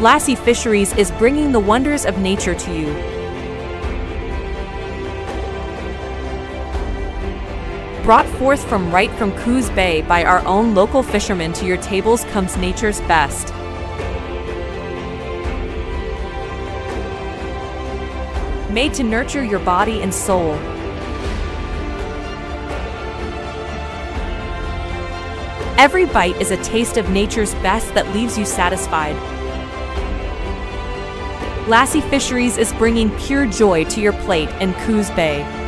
Lassie Fisheries is bringing the wonders of nature to you. Brought forth from right from Coos Bay by our own local fishermen to your tables comes nature's best. Made to nurture your body and soul. Every bite is a taste of nature's best that leaves you satisfied. Lassie Fisheries is bringing pure joy to your plate in Coos Bay.